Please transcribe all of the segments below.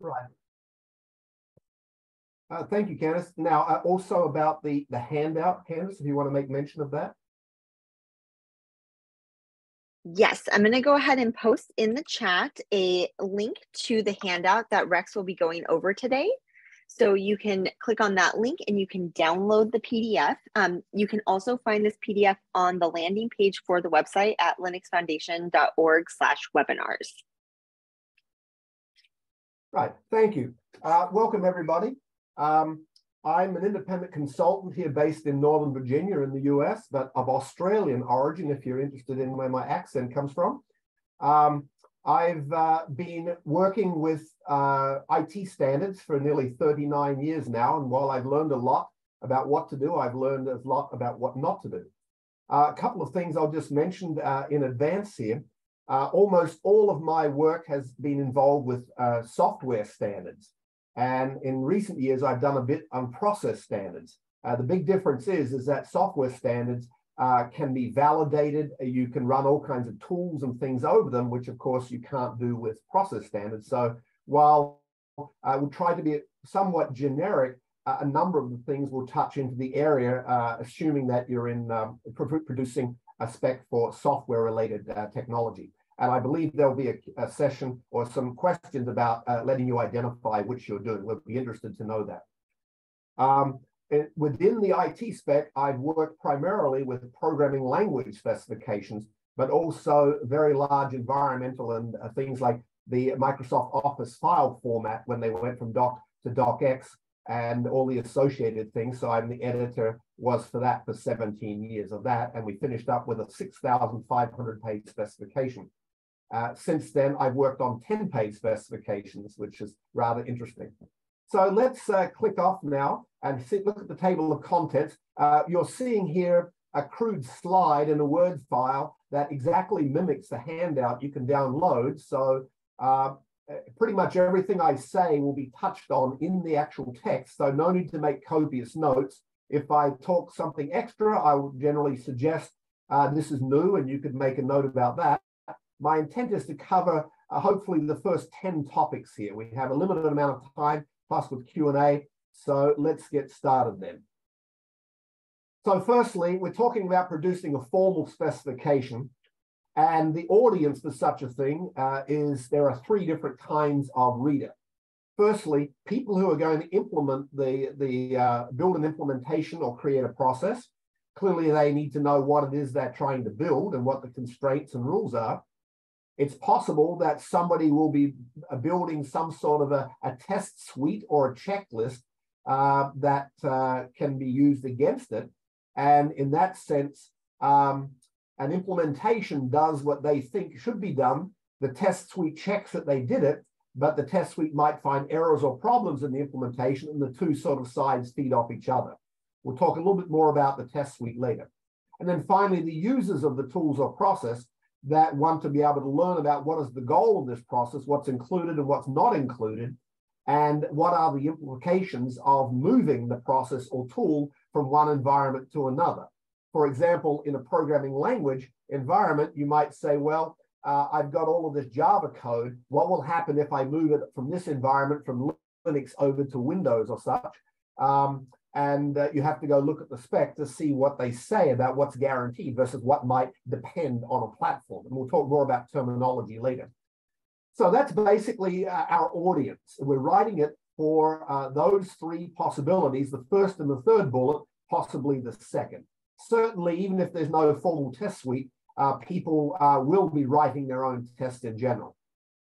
Right. Uh, thank you, Candice. Now, uh, also about the, the handout, Candice, if you want to make mention of that. Yes, I'm going to go ahead and post in the chat a link to the handout that Rex will be going over today. So you can click on that link and you can download the PDF. Um, you can also find this PDF on the landing page for the website at linuxfoundation.org slash webinars. Right, thank you. Uh, welcome everybody. Um, I'm an independent consultant here based in Northern Virginia in the US, but of Australian origin, if you're interested in where my accent comes from. Um, I've uh, been working with uh, IT standards for nearly 39 years now, and while I've learned a lot about what to do, I've learned a lot about what not to do. Uh, a couple of things I'll just mention uh, in advance here. Uh, almost all of my work has been involved with uh, software standards. And in recent years, I've done a bit on process standards. the big difference is, is that software standards uh, can be validated. You can run all kinds of tools and things over them, which of course you can't do with process standards. So while I would try to be somewhat generic, uh, a number of the things will touch into the area, uh, assuming that you're in um, producing a spec for software related uh, technology. And I believe there'll be a, a session or some questions about uh, letting you identify which you're doing. We'll be interested to know that. Um, within the IT spec, I've worked primarily with programming language specifications, but also very large environmental and uh, things like the Microsoft Office file format when they went from doc to docx and all the associated things. So I'm the editor was for that for 17 years of that. And we finished up with a 6,500 page specification. Uh, since then, I've worked on 10 page specifications, which is rather interesting. So let's uh, click off now and see, look at the table of contents. Uh, you're seeing here a crude slide in a Word file that exactly mimics the handout you can download. So uh, pretty much everything I say will be touched on in the actual text. So no need to make copious notes. If I talk something extra, I would generally suggest uh, this is new and you could make a note about that. My intent is to cover uh, hopefully the first 10 topics here. We have a limited amount of time plus with Q&A. So let's get started then. So firstly, we're talking about producing a formal specification. And the audience for such a thing uh, is there are three different kinds of reader. Firstly, people who are going to implement the, the uh, build an implementation or create a process. Clearly, they need to know what it is they're trying to build and what the constraints and rules are it's possible that somebody will be building some sort of a, a test suite or a checklist uh, that uh, can be used against it. And in that sense, um, an implementation does what they think should be done. The test suite checks that they did it, but the test suite might find errors or problems in the implementation, and the two sort of sides feed off each other. We'll talk a little bit more about the test suite later. And then finally, the users of the tools or process that want to be able to learn about what is the goal of this process, what's included and what's not included, and what are the implications of moving the process or tool from one environment to another. For example, in a programming language environment, you might say, well, uh, I've got all of this Java code. What will happen if I move it from this environment, from Linux over to Windows or such? Um, and uh, you have to go look at the spec to see what they say about what's guaranteed versus what might depend on a platform. And we'll talk more about terminology later. So that's basically uh, our audience. We're writing it for uh, those three possibilities, the first and the third bullet, possibly the second. Certainly, even if there's no formal test suite, uh, people uh, will be writing their own tests in general.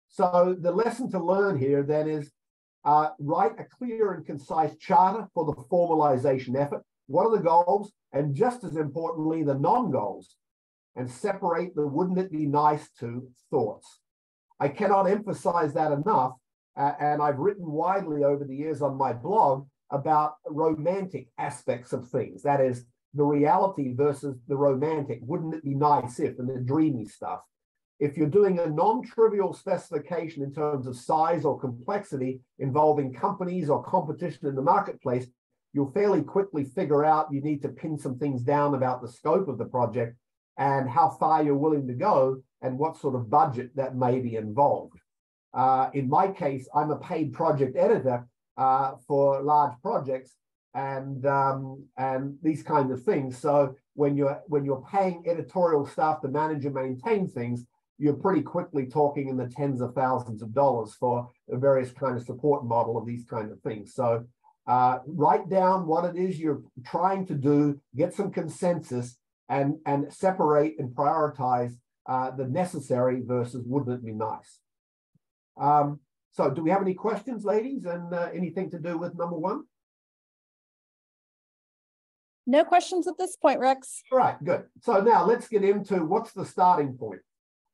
So the lesson to learn here then is uh, write a clear and concise charter for the formalization effort. What are the goals? And just as importantly, the non goals, and separate the wouldn't it be nice to thoughts. I cannot emphasize that enough. Uh, and I've written widely over the years on my blog about romantic aspects of things. That is, the reality versus the romantic. Wouldn't it be nice if, and the dreamy stuff. If you're doing a non-trivial specification in terms of size or complexity involving companies or competition in the marketplace, you'll fairly quickly figure out you need to pin some things down about the scope of the project and how far you're willing to go and what sort of budget that may be involved. Uh, in my case, I'm a paid project editor uh, for large projects and um, and these kinds of things. So when you're when you're paying editorial staff to manage and maintain things, you're pretty quickly talking in the tens of thousands of dollars for a various kind of support model of these kind of things. So uh, write down what it is you're trying to do, get some consensus, and and separate and prioritize uh, the necessary versus wouldn't it be nice. Um, so do we have any questions, ladies, and uh, anything to do with number one? No questions at this point, Rex. All right, good. So now let's get into what's the starting point.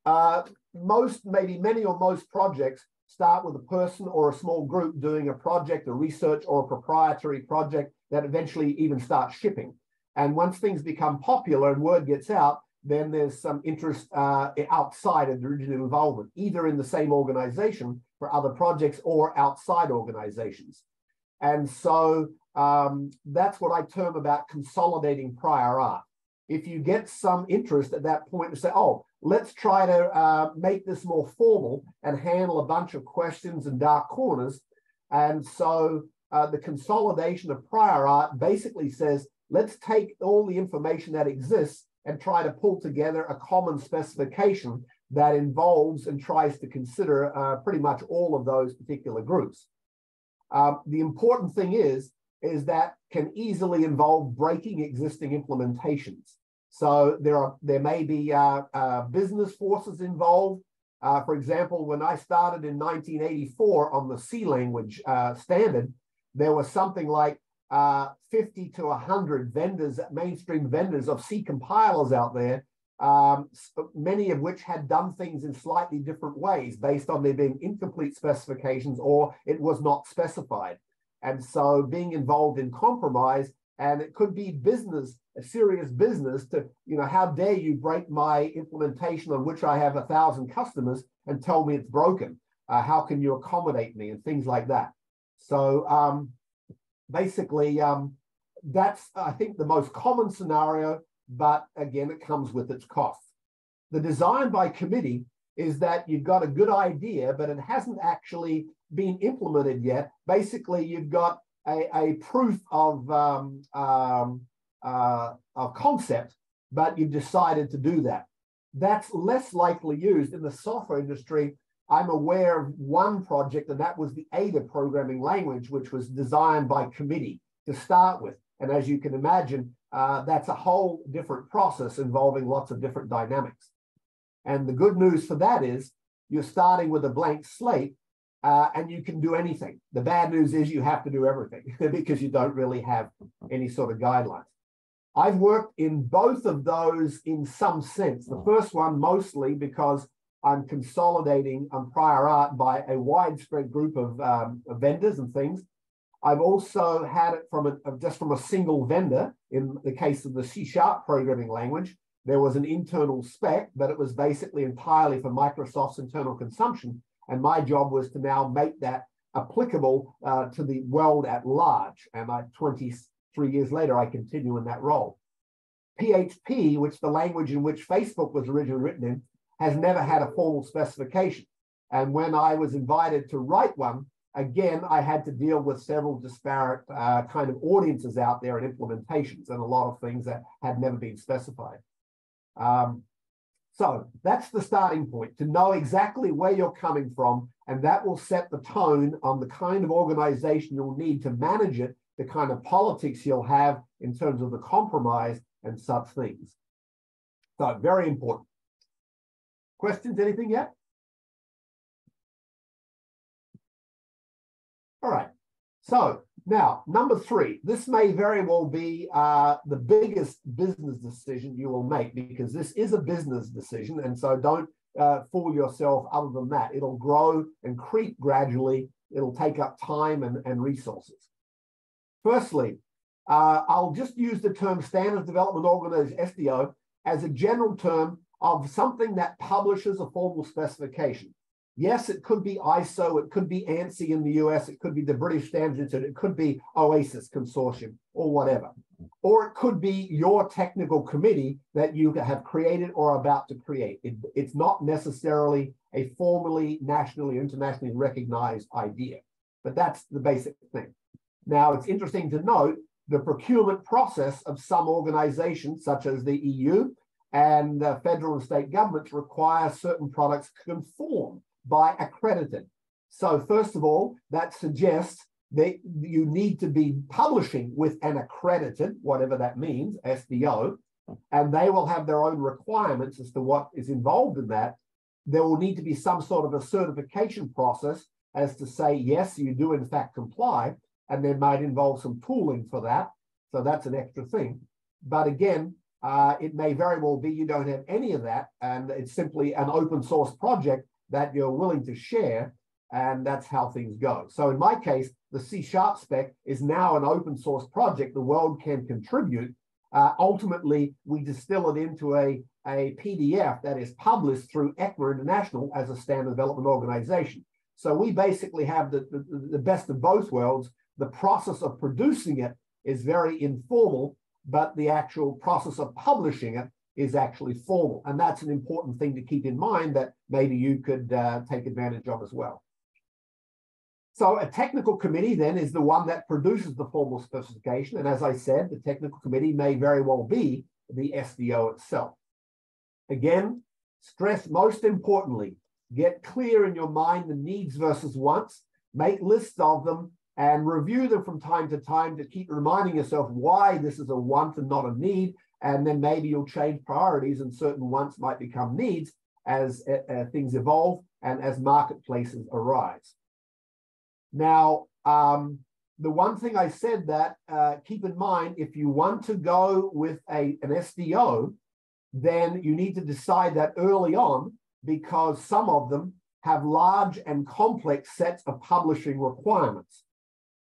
Uh, most, maybe many or most projects start with a person or a small group doing a project, a research or a proprietary project that eventually even starts shipping. And once things become popular and word gets out, then there's some interest uh, outside of the original involvement, either in the same organization for other projects or outside organizations. And so um, that's what I term about consolidating prior art. If you get some interest at that point to say, oh, let's try to uh, make this more formal and handle a bunch of questions and dark corners. And so uh, the consolidation of prior art basically says, let's take all the information that exists and try to pull together a common specification that involves and tries to consider uh, pretty much all of those particular groups. Um, the important thing is, is that can easily involve breaking existing implementations. So there are there may be uh, uh, business forces involved. Uh, for example, when I started in 1984 on the C language uh, standard, there was something like uh, 50 to 100 vendors, mainstream vendors of C compilers out there, um, many of which had done things in slightly different ways based on there being incomplete specifications or it was not specified. And so being involved in compromise, and it could be business, a serious business to, you know, how dare you break my implementation on which I have a thousand customers and tell me it's broken? Uh, how can you accommodate me and things like that? So um, basically, um, that's, I think, the most common scenario, but again, it comes with its cost. The design by committee is that you've got a good idea, but it hasn't actually been implemented yet. Basically, you've got a, a proof of, um, um, uh, concept, but you've decided to do that. That's less likely used in the software industry I'm aware of one project, and that was the Ada programming language, which was designed by committee to start with. And as you can imagine, uh, that's a whole different process involving lots of different dynamics. And the good news for that is you're starting with a blank slate uh, and you can do anything. The bad news is you have to do everything because you don't really have any sort of guidelines. I've worked in both of those in some sense. The first one mostly because I'm consolidating on prior art by a widespread group of, um, of vendors and things. I've also had it from a, just from a single vendor. In the case of the C sharp programming language, there was an internal spec, but it was basically entirely for Microsoft's internal consumption. And my job was to now make that applicable uh, to the world at large. And I, 23 years later, I continue in that role. PHP, which the language in which Facebook was originally written in, has never had a formal specification. And when I was invited to write one, again, I had to deal with several disparate uh, kind of audiences out there and implementations and a lot of things that had never been specified. Um, so that's the starting point to know exactly where you're coming from, and that will set the tone on the kind of organization you'll need to manage it, the kind of politics you'll have in terms of the compromise and such things. So very important. Questions, anything yet? All right. So now, number three, this may very well be uh, the biggest business decision you will make because this is a business decision. And so don't uh, fool yourself other than that. It'll grow and creep gradually. It'll take up time and, and resources. Firstly, uh, I'll just use the term Standards Development Organization, SDO, as a general term of something that publishes a formal specification. Yes, it could be ISO, it could be ANSI in the US, it could be the British Standards Institute, it could be OASIS Consortium or whatever. Or it could be your technical committee that you have created or about to create. It, it's not necessarily a formally, nationally, internationally recognized idea, but that's the basic thing. Now, it's interesting to note the procurement process of some organizations, such as the EU and federal and state governments, require certain products conform by accredited. So first of all, that suggests that you need to be publishing with an accredited, whatever that means, SDO, and they will have their own requirements as to what is involved in that. There will need to be some sort of a certification process as to say, yes, you do in fact comply, and there might involve some tooling for that. So that's an extra thing. But again, uh, it may very well be you don't have any of that, and it's simply an open source project that you're willing to share, and that's how things go. So in my case, the C Sharp spec is now an open source project the world can contribute. Uh, ultimately, we distill it into a, a PDF that is published through ECMA International as a standard development organization. So we basically have the, the, the best of both worlds. The process of producing it is very informal, but the actual process of publishing it is actually formal. And that's an important thing to keep in mind that maybe you could uh, take advantage of as well. So a technical committee then is the one that produces the formal specification. And as I said, the technical committee may very well be the SDO itself. Again, stress most importantly, get clear in your mind the needs versus wants, make lists of them and review them from time to time to keep reminding yourself why this is a want and not a need. And then maybe you'll change priorities and certain wants might become needs as uh, uh, things evolve and as marketplaces arise. Now, um, the one thing I said that uh, keep in mind, if you want to go with a, an SDO, then you need to decide that early on because some of them have large and complex sets of publishing requirements.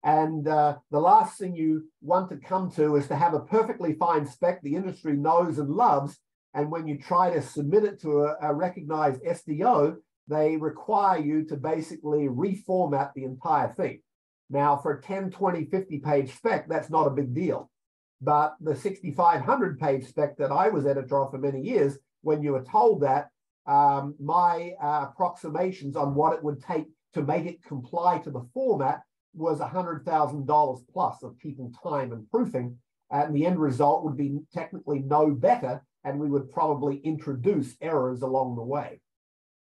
And uh, the last thing you want to come to is to have a perfectly fine spec the industry knows and loves. And when you try to submit it to a, a recognized SDO, they require you to basically reformat the entire thing. Now, for a 10, 20, 50 page spec, that's not a big deal. But the 6,500 page spec that I was editor of for many years, when you were told that, um, my uh, approximations on what it would take to make it comply to the format was $100,000 plus of people time and proofing. And the end result would be technically no better, and we would probably introduce errors along the way.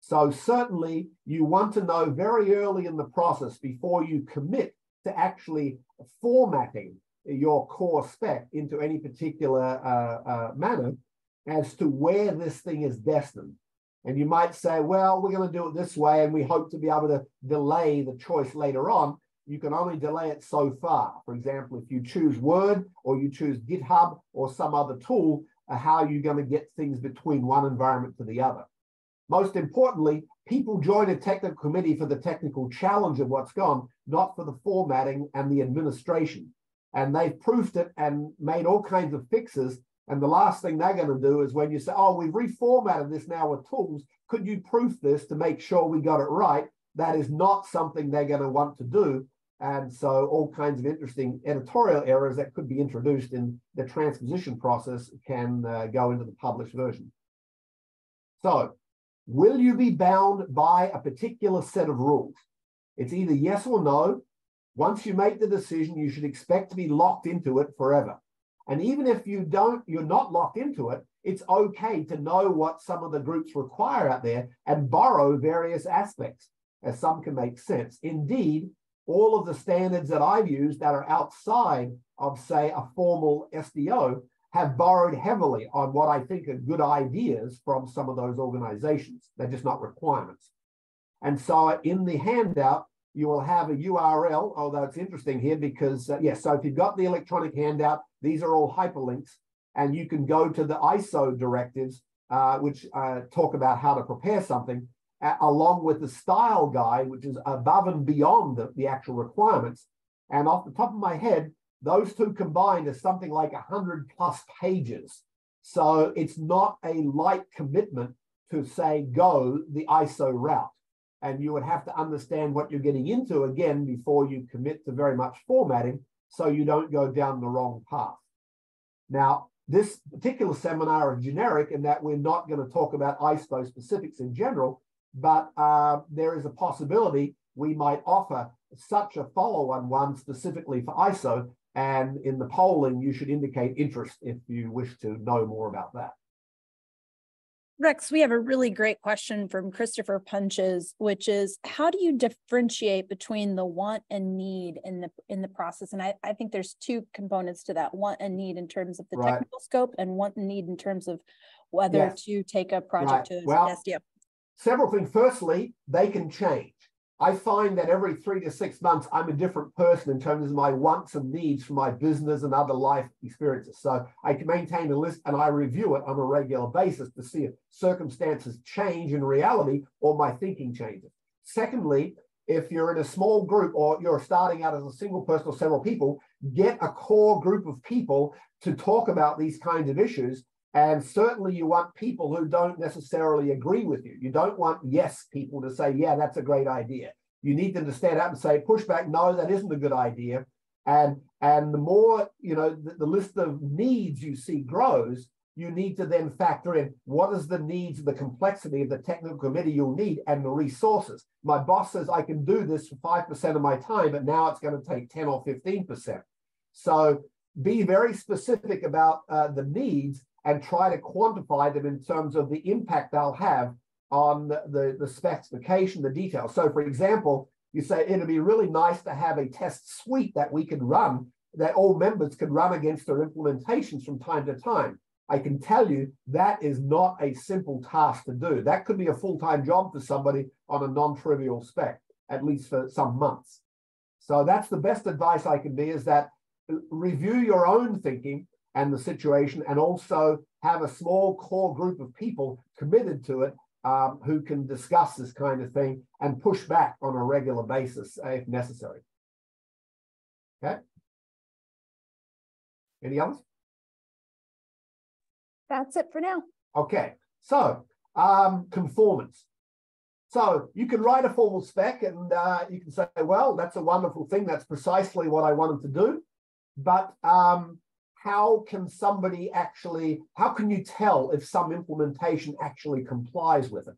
So certainly you want to know very early in the process before you commit to actually formatting your core spec into any particular uh, uh, manner as to where this thing is destined. And you might say, well, we're going to do it this way, and we hope to be able to delay the choice later on you can only delay it so far. For example, if you choose Word or you choose GitHub or some other tool, uh, how are you going to get things between one environment to the other? Most importantly, people join a technical committee for the technical challenge of what's gone, not for the formatting and the administration. And they've proofed it and made all kinds of fixes. And the last thing they're going to do is when you say, oh, we've reformatted this now with tools, could you proof this to make sure we got it right? That is not something they're going to want to do and so all kinds of interesting editorial errors that could be introduced in the transposition process can uh, go into the published version. So will you be bound by a particular set of rules? It's either yes or no. Once you make the decision, you should expect to be locked into it forever. And even if you don't, you're not locked into it, it's okay to know what some of the groups require out there and borrow various aspects, as some can make sense. Indeed, all of the standards that I've used that are outside of, say, a formal SDO have borrowed heavily on what I think are good ideas from some of those organizations. They're just not requirements. And so in the handout, you will have a URL, although it's interesting here because, uh, yes, so if you've got the electronic handout, these are all hyperlinks, and you can go to the ISO directives, uh, which uh, talk about how to prepare something along with the style guide, which is above and beyond the, the actual requirements. And off the top of my head, those two combined is something like 100 plus pages. So it's not a light commitment to say go the ISO route. And you would have to understand what you're getting into again before you commit to very much formatting so you don't go down the wrong path. Now, this particular seminar is generic in that we're not going to talk about ISO specifics in general, but uh, there is a possibility we might offer such a follow-on one specifically for ISO. And in the polling, you should indicate interest if you wish to know more about that. Rex, we have a really great question from Christopher Punches, which is how do you differentiate between the want and need in the in the process? And I, I think there's two components to that want and need in terms of the right. technical scope and want and need in terms of whether yes. to take a project right. to well, SDO. Several things. Firstly, they can change. I find that every three to six months, I'm a different person in terms of my wants and needs for my business and other life experiences. So I can maintain a list and I review it on a regular basis to see if circumstances change in reality or my thinking changes. Secondly, if you're in a small group or you're starting out as a single person or several people, get a core group of people to talk about these kinds of issues and certainly you want people who don't necessarily agree with you. You don't want yes people to say, yeah, that's a great idea. You need them to stand up and say, push back, no, that isn't a good idea. And, and the more, you know, the, the list of needs you see grows, you need to then factor in what is the needs, the complexity of the technical committee you'll need and the resources. My boss says I can do this for 5% of my time, but now it's going to take 10 or 15%. So be very specific about uh, the needs and try to quantify them in terms of the impact they'll have on the, the specification, the details. So for example, you say it'd be really nice to have a test suite that we could run, that all members could run against their implementations from time to time. I can tell you that is not a simple task to do. That could be a full-time job for somebody on a non-trivial spec, at least for some months. So that's the best advice I can be is that review your own thinking and the situation, and also have a small core group of people committed to it um, who can discuss this kind of thing and push back on a regular basis uh, if necessary. Okay. Any others? That's it for now. Okay. So um, conformance. So you can write a formal spec and uh, you can say, well, that's a wonderful thing. That's precisely what I wanted to do. But um, how can somebody actually, how can you tell if some implementation actually complies with it?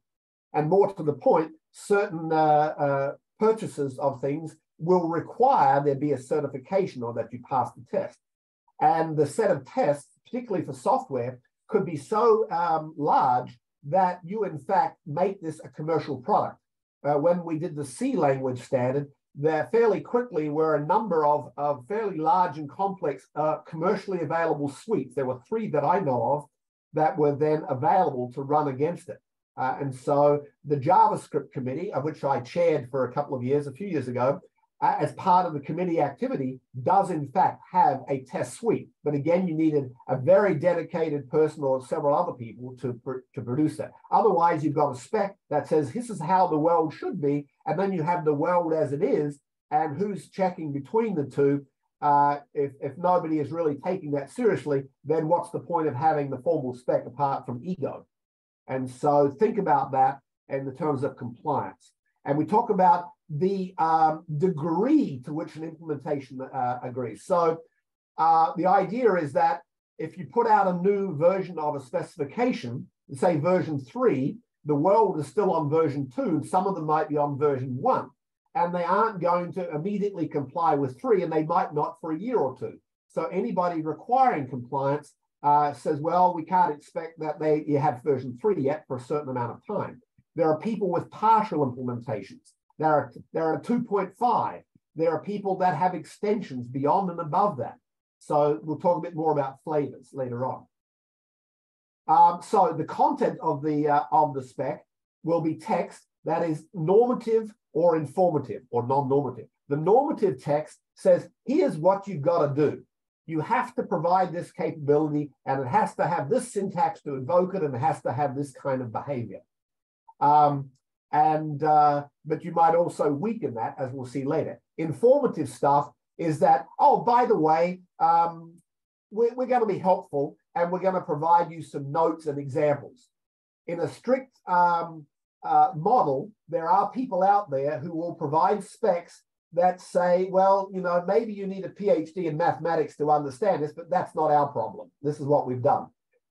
And more to the point, certain uh, uh, purchases of things will require there be a certification or that you pass the test. And the set of tests, particularly for software, could be so um, large that you, in fact, make this a commercial product. Uh, when we did the C language standard, there fairly quickly were a number of, of fairly large and complex uh, commercially available suites. There were three that I know of that were then available to run against it. Uh, and so the JavaScript committee, of which I chaired for a couple of years, a few years ago, as part of the committee activity, does in fact have a test suite. But again, you needed a very dedicated person or several other people to, to produce that. Otherwise, you've got a spec that says this is how the world should be, and then you have the world as it is, and who's checking between the two. Uh, if, if nobody is really taking that seriously, then what's the point of having the formal spec apart from ego? And so think about that in the terms of compliance. And we talk about the um, degree to which an implementation uh, agrees. So uh, the idea is that if you put out a new version of a specification, say version three, the world is still on version two, and some of them might be on version one, and they aren't going to immediately comply with three, and they might not for a year or two. So anybody requiring compliance uh, says, well, we can't expect that they you have version three yet for a certain amount of time. There are people with partial implementations. There are, there are 2.5. There are people that have extensions beyond and above that. So we'll talk a bit more about flavors later on. Um, so the content of the uh, of the spec will be text that is normative or informative or non-normative. The normative text says, here's what you've got to do. You have to provide this capability and it has to have this syntax to invoke it and it has to have this kind of behavior. Um, and uh, but you might also weaken that as we'll see later informative stuff is that oh by the way um, we're, we're going to be helpful and we're going to provide you some notes and examples in a strict um, uh, model, there are people out there who will provide specs that say, well, you know, maybe you need a PhD in mathematics to understand this, but that's not our problem. This is what we've done.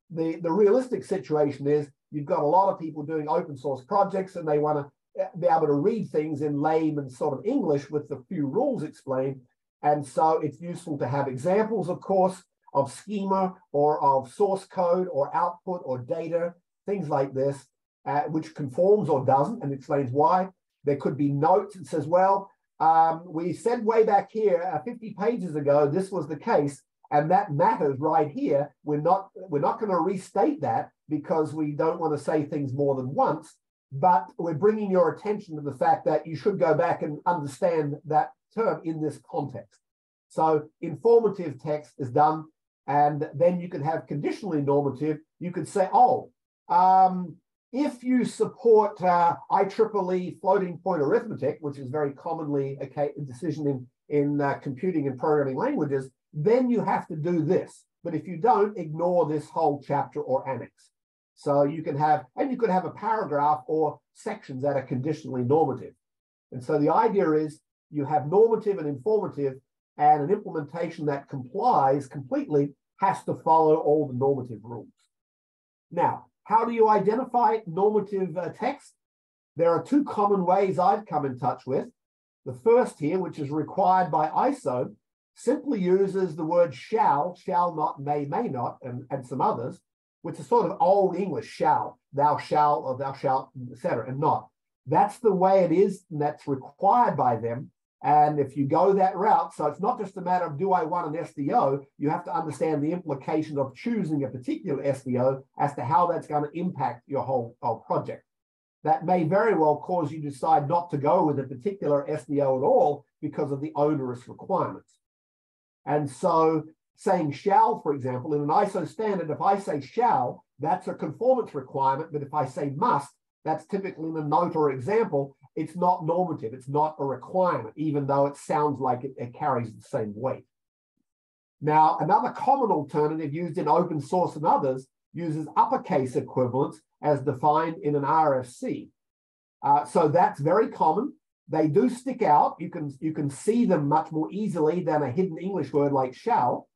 The, the realistic situation is you've got a lot of people doing open source projects and they want to uh, be able to read things in layman sort of English with the few rules explained. And so it's useful to have examples, of course, of schema or of source code or output or data, things like this, uh, which conforms or doesn't and explains why. There could be notes that says, well, um, we said way back here uh, 50 pages ago, this was the case, and that matters right here. We're not, we're not going to restate that because we don't want to say things more than once, but we're bringing your attention to the fact that you should go back and understand that term in this context. So informative text is done, and then you can have conditionally normative. You could say, oh, um, if you support uh, IEEE floating point arithmetic, which is very commonly a decision in, in uh, computing and programming languages, then you have to do this. But if you don't, ignore this whole chapter or annex. So you can have, and you could have a paragraph or sections that are conditionally normative. And so the idea is you have normative and informative, and an implementation that complies completely has to follow all the normative rules. Now, how do you identify normative uh, text? There are two common ways I've come in touch with. The first here, which is required by ISO, simply uses the word shall, shall not, may, may not, and, and some others, which is sort of old English, shall, thou shall, or thou shalt, etc., and not. That's the way it is, and that's required by them. And if you go that route, so it's not just a matter of do I want an SDO, you have to understand the implications of choosing a particular SDO as to how that's going to impact your whole, whole project. That may very well cause you to decide not to go with a particular SDO at all because of the onerous requirements. And so saying shall, for example, in an ISO standard, if I say shall, that's a conformance requirement. But if I say must, that's typically in a note or example, it's not normative, it's not a requirement, even though it sounds like it, it carries the same weight. Now, another common alternative used in open source and others uses uppercase equivalents as defined in an RFC. Uh, so that's very common. They do stick out. You can, you can see them much more easily than a hidden English word like shall.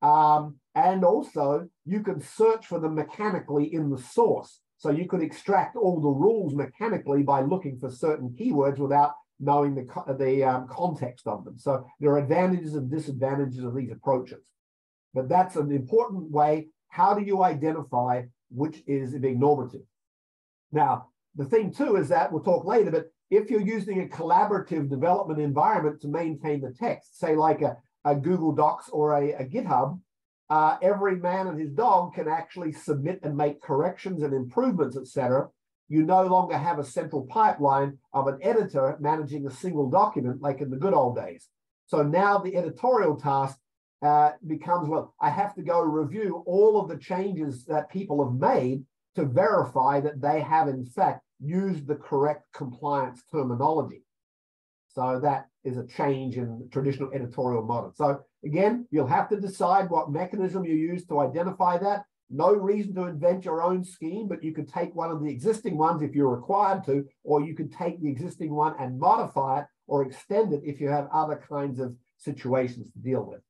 Um, and also, you can search for them mechanically in the source. So you could extract all the rules mechanically by looking for certain keywords without knowing the, the um, context of them. So there are advantages and disadvantages of these approaches. But that's an important way. How do you identify which is being normative? Now, the thing too is that we'll talk later, but if you're using a collaborative development environment to maintain the text, say like a, a Google Docs or a, a GitHub, uh, every man and his dog can actually submit and make corrections and improvements, etc. You no longer have a central pipeline of an editor managing a single document like in the good old days. So now the editorial task uh, becomes well, I have to go review all of the changes that people have made to verify that they have, in fact, used the correct compliance terminology. So that is a change in traditional editorial model. So again, you'll have to decide what mechanism you use to identify that. No reason to invent your own scheme, but you could take one of the existing ones if you're required to, or you could take the existing one and modify it or extend it if you have other kinds of situations to deal with.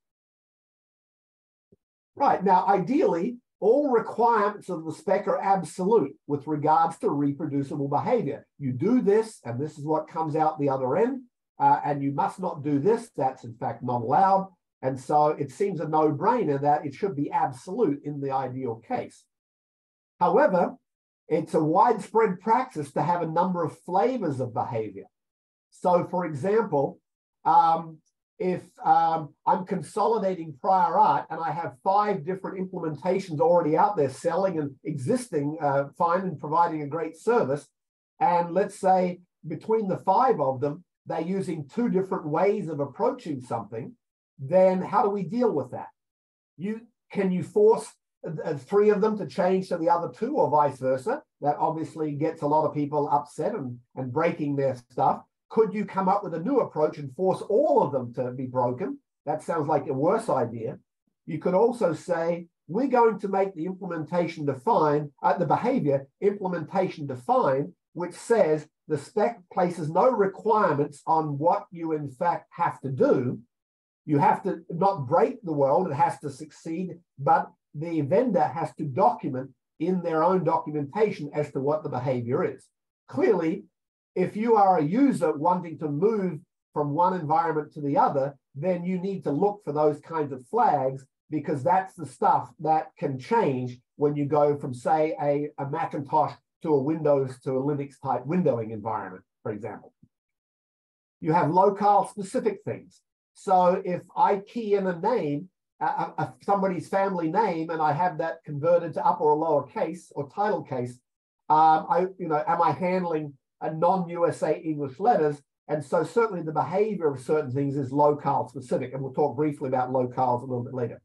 Right, now ideally, all requirements of the spec are absolute with regards to reproducible behavior. You do this, and this is what comes out the other end uh, and you must not do this. That's in fact not allowed. And so it seems a no brainer that it should be absolute in the ideal case. However, it's a widespread practice to have a number of flavors of behavior. So, for example, um, if um, I'm consolidating prior art and I have five different implementations already out there selling and existing, uh, fine and providing a great service, and let's say between the five of them, they're using two different ways of approaching something, then how do we deal with that? You can you force uh, three of them to change to the other two or vice versa? That obviously gets a lot of people upset and, and breaking their stuff. Could you come up with a new approach and force all of them to be broken? That sounds like a worse idea. You could also say, we're going to make the implementation define, uh, the behavior implementation define, which says the spec places no requirements on what you in fact have to do. You have to not break the world, it has to succeed, but the vendor has to document in their own documentation as to what the behavior is. Clearly, if you are a user wanting to move from one environment to the other, then you need to look for those kinds of flags because that's the stuff that can change when you go from, say, a, a Macintosh to a Windows to a Linux type windowing environment, for example. You have locale specific things. So if I key in a name, somebody's family name, and I have that converted to upper or lower case or title case, um, I, you know, am I handling a non-USA English letters? And so certainly the behavior of certain things is locale specific, and we'll talk briefly about locales a little bit later.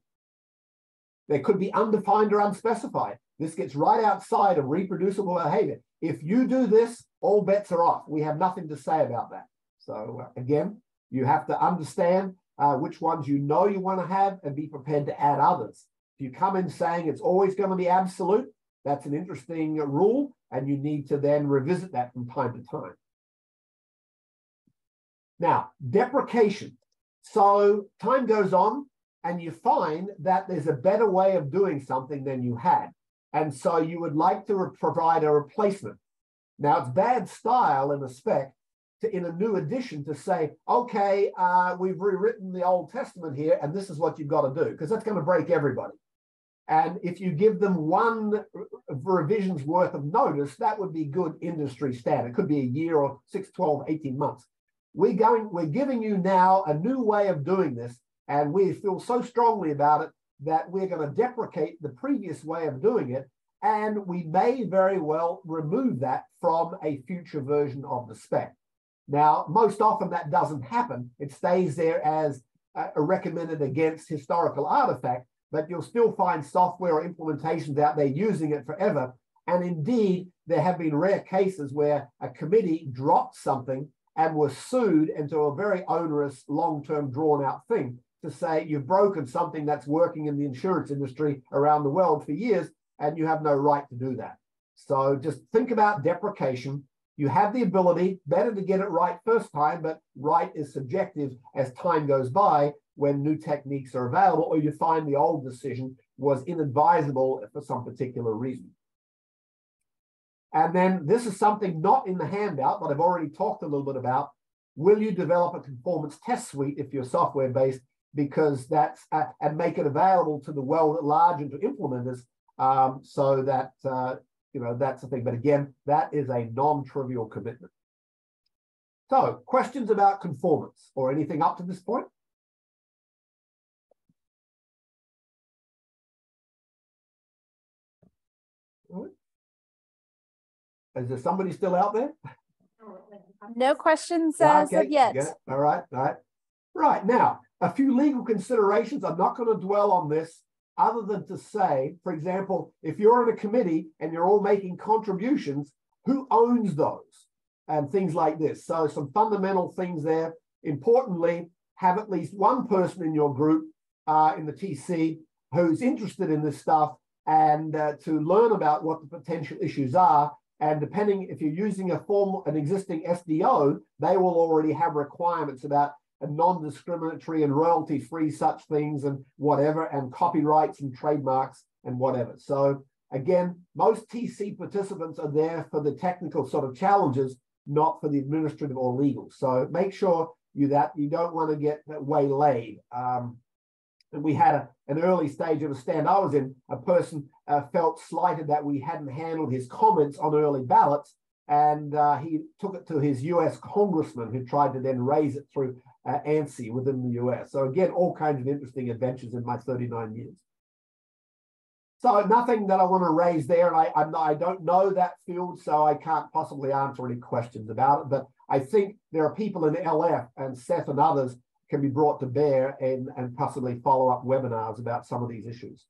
They could be undefined or unspecified. This gets right outside of reproducible behavior. If you do this, all bets are off. We have nothing to say about that. So uh, again, you have to understand uh, which ones you know you want to have and be prepared to add others. If you come in saying it's always going to be absolute, that's an interesting rule, and you need to then revisit that from time to time. Now, deprecation. So time goes on, and you find that there's a better way of doing something than you had. And so you would like to provide a replacement. Now, it's bad style in a spec to, in a new edition to say, okay, uh, we've rewritten the Old Testament here, and this is what you've got to do, because that's going to break everybody. And if you give them one revision's worth of notice, that would be good industry standard. It could be a year or 6, 12, 18 months. We're going, we're giving you now a new way of doing this, and we feel so strongly about it that we're going to deprecate the previous way of doing it. And we may very well remove that from a future version of the spec. Now, most often that doesn't happen. It stays there as a recommended against historical artifact, but you'll still find software or implementations out there using it forever. And indeed, there have been rare cases where a committee dropped something and was sued into a very onerous, long-term, drawn-out thing to say you've broken something that's working in the insurance industry around the world for years, and you have no right to do that. So just think about deprecation you have the ability, better to get it right first time, but right is subjective as time goes by when new techniques are available, or you find the old decision was inadvisable for some particular reason. And then this is something not in the handout, but I've already talked a little bit about. Will you develop a conformance test suite if you're software based? Because that's uh, and make it available to the world at large and to implementers um, so that uh, you know, that's the thing. But again, that is a non-trivial commitment. So questions about conformance or anything up to this point? Is there somebody still out there? No questions as okay. of yet. All right, all right. Right, now, a few legal considerations. I'm not going to dwell on this other than to say, for example, if you're in a committee and you're all making contributions, who owns those? And things like this. So, some fundamental things there. Importantly, have at least one person in your group uh, in the TC who's interested in this stuff and uh, to learn about what the potential issues are. And depending if you're using a form, an existing SDO, they will already have requirements about non-discriminatory and royalty-free such things and whatever, and copyrights and trademarks and whatever. So again, most TC participants are there for the technical sort of challenges, not for the administrative or legal. So make sure you that you don't want to get waylaid. Um, we had a, an early stage of a stand I was in, a person uh, felt slighted that we hadn't handled his comments on early ballots. And uh, he took it to his US congressman who tried to then raise it through uh, ANSI within the US. So again, all kinds of interesting adventures in my 39 years. So nothing that I want to raise there, and I, I don't know that field, so I can't possibly answer any questions about it. But I think there are people in LF and Seth and others can be brought to bear and, and possibly follow up webinars about some of these issues.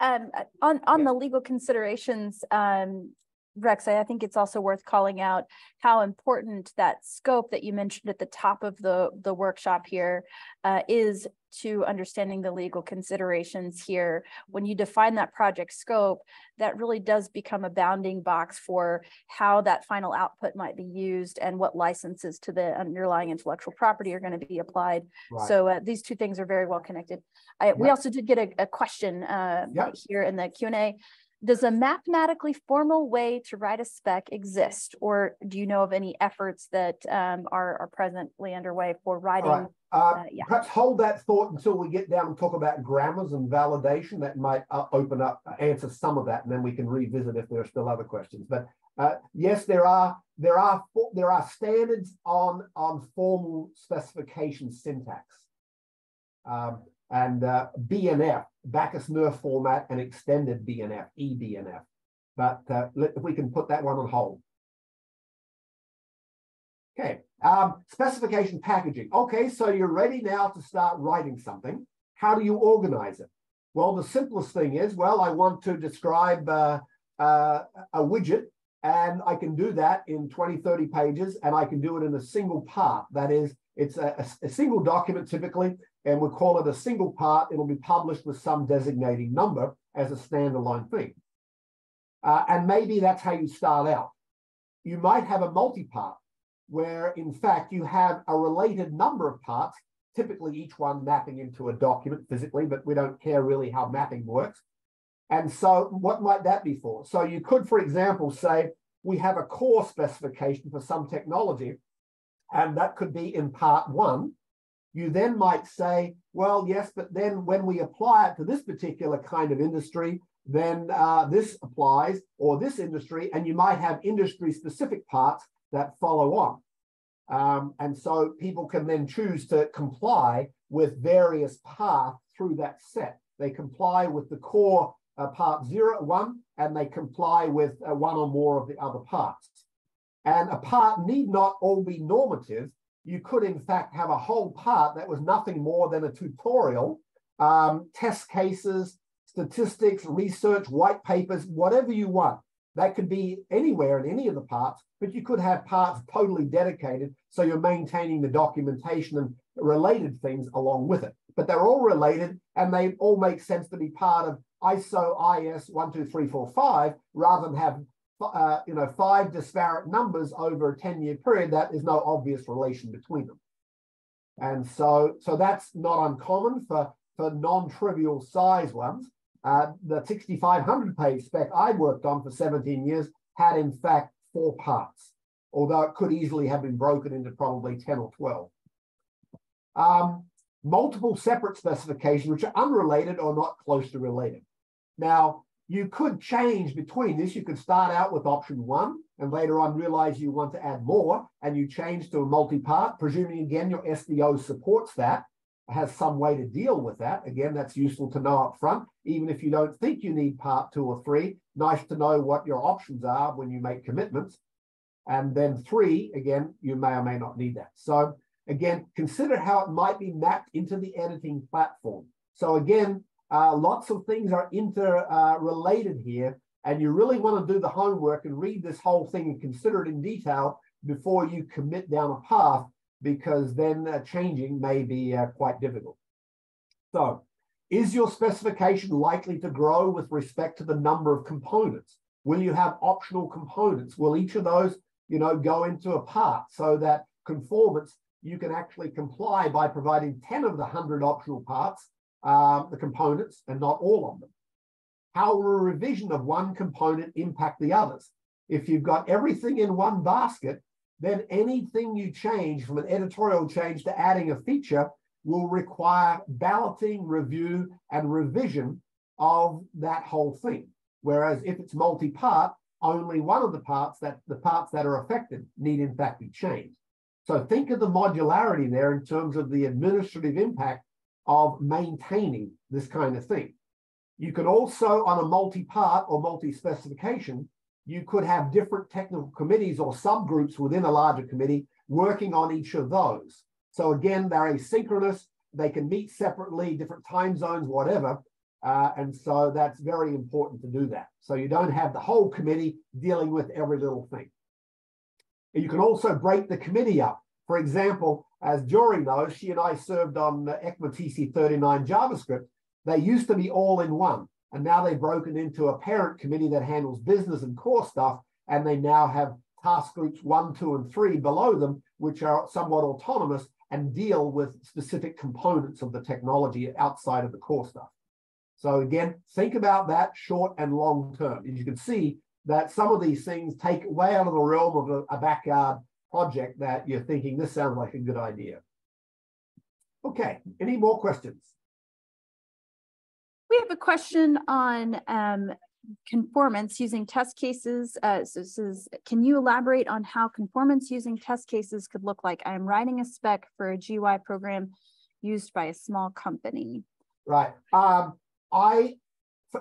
Um, on on yeah. the legal considerations, um, Rex, I think it's also worth calling out how important that scope that you mentioned at the top of the, the workshop here uh, is to understanding the legal considerations here. When you define that project scope, that really does become a bounding box for how that final output might be used and what licenses to the underlying intellectual property are going to be applied. Right. So uh, these two things are very well connected. I. We also did get a, a question uh, yep. here in the Q&A does a mathematically formal way to write a spec exist or do you know of any efforts that um, are, are, presently underway for writing right. uh, uh, yeah. perhaps hold that thought until we get down and talk about grammars and validation that might uh, open up uh, answer some of that and then we can revisit if there are still other questions but uh, yes there are there are there are standards on on formal specification syntax um, and uh, BNF, Backus Naur format and extended BNF, eBNF. But uh, if we can put that one on hold. Okay, um, specification packaging. Okay, so you're ready now to start writing something. How do you organize it? Well, the simplest thing is, well, I want to describe uh, uh, a widget and I can do that in 20, 30 pages and I can do it in a single part. That is, it's a, a, single document typically, and we call it a single part. It'll be published with some designating number as a standalone thing. Uh, and maybe that's how you start out. You might have a multi-part where in fact you have a related number of parts, typically each one mapping into a document physically, but we don't care really how mapping works. And so what might that be for? So you could, for example, say we have a core specification for some technology and that could be in part one. You then might say, well, yes, but then when we apply it to this particular kind of industry, then uh, this applies, or this industry, and you might have industry specific parts that follow on. Um, and so people can then choose to comply with various paths through that set. They comply with the core uh, part zero, one, and they comply with uh, one or more of the other parts. And a part need not all be normative. You could, in fact, have a whole part that was nothing more than a tutorial, um, test cases, statistics, research, white papers, whatever you want. That could be anywhere in any of the parts, but you could have parts totally dedicated. So you're maintaining the documentation and related things along with it. But they're all related and they all make sense to be part of ISO IS 12345 rather than have uh, you know, five disparate numbers over a 10 year period, that is no obvious relation between them. And so, so that's not uncommon for, for non-trivial size ones. Uh, the 6,500 page spec I worked on for 17 years had in fact four parts, although it could easily have been broken into probably 10 or 12. Um, multiple separate specifications which are unrelated or not closely related. Now, you could change between this. You could start out with option one and later on realize you want to add more and you change to a multi-part, presuming again your SDO supports that, has some way to deal with that. Again, that's useful to know up front. Even if you don't think you need part two or three, nice to know what your options are when you make commitments. And then three, again, you may or may not need that. So again, consider how it might be mapped into the editing platform. So again, uh, lots of things are interrelated uh, here, and you really want to do the homework and read this whole thing and consider it in detail before you commit down a path, because then uh, changing may be uh, quite difficult. So, is your specification likely to grow with respect to the number of components? Will you have optional components? Will each of those, you know, go into a part so that conformance you can actually comply by providing 10 of the 100 optional parts um, the components and not all of them. How will a revision of one component impact the others? If you've got everything in one basket, then anything you change from an editorial change to adding a feature will require balloting, review, and revision of that whole thing. Whereas if it's multi-part, only one of the parts that the parts that are affected need in fact be changed. So think of the modularity there in terms of the administrative impact of maintaining this kind of thing. You could also, on a multi-part or multi-specification, you could have different technical committees or subgroups within a larger committee working on each of those. So again, they're asynchronous. They can meet separately, different time zones, whatever. Uh, and so that's very important to do that. So you don't have the whole committee dealing with every little thing. You can also break the committee up. For example, as Jory knows, she and I served on ECMA TC39 JavaScript. They used to be all in one, and now they've broken into a parent committee that handles business and core stuff, and they now have task groups one, two, and three below them, which are somewhat autonomous and deal with specific components of the technology outside of the core stuff. So again, think about that short and long term. As you can see that some of these things take way out of the realm of a, a backyard project that you're thinking, this sounds like a good idea. Okay, any more questions? We have a question on um, conformance using test cases. Uh, so this is, can you elaborate on how conformance using test cases could look like? I am writing a spec for a GUI program used by a small company. Right. Um, I,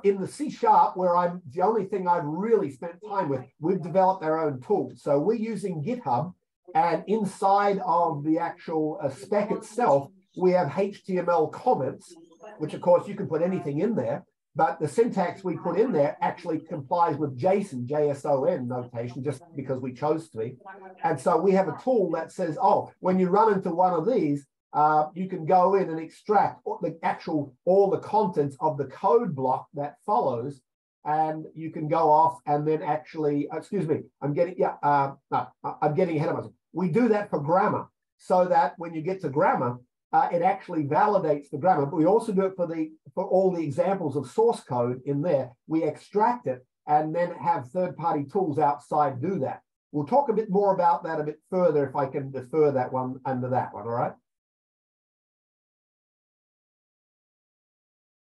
in the C sharp, where I'm the only thing I've really spent time with, we've developed our own tools. So we're using GitHub, and inside of the actual uh, spec itself, we have HTML comments, which of course you can put anything in there. But the syntax we put in there actually complies with JSON, JSON notation, just because we chose to be. And so we have a tool that says, oh, when you run into one of these, uh, you can go in and extract the actual all the contents of the code block that follows, and you can go off and then actually, excuse me, I'm getting yeah, uh, no, I'm getting ahead of myself. We do that for grammar, so that when you get to grammar, uh, it actually validates the grammar. But we also do it for the for all the examples of source code in there. We extract it and then have third-party tools outside do that. We'll talk a bit more about that a bit further if I can defer that one under that one. All right.